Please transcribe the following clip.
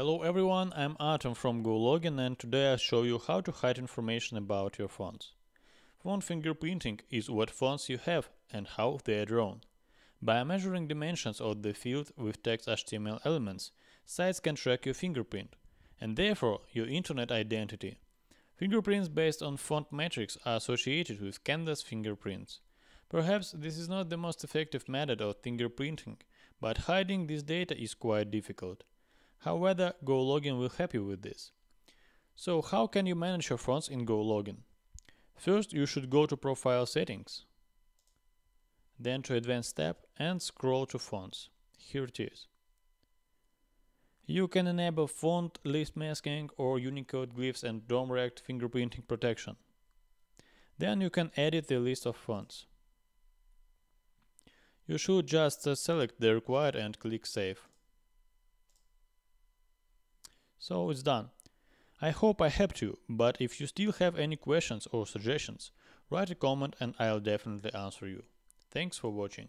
Hello everyone, I'm Artem from GoLogin and today I'll show you how to hide information about your fonts. Font fingerprinting is what fonts you have and how they are drawn. By measuring dimensions of the field with text HTML elements, sites can track your fingerprint, and therefore your internet identity. Fingerprints based on font metrics are associated with Canvas fingerprints. Perhaps this is not the most effective method of fingerprinting, but hiding this data is quite difficult. However, GoLogin will help you with this. So how can you manage your fonts in GoLogin? First, you should go to Profile Settings, then to Advanced tab and scroll to Fonts. Here it is. You can enable font list masking or Unicode glyphs and DOMRect fingerprinting protection. Then you can edit the list of fonts. You should just uh, select the required and click Save. So it's done. I hope I helped you, but if you still have any questions or suggestions, write a comment and I'll definitely answer you. Thanks for watching.